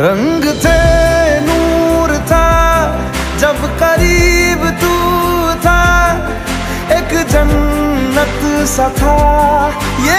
रंग थे नूर था जब करीब तू था एक जन्नत सा था। ये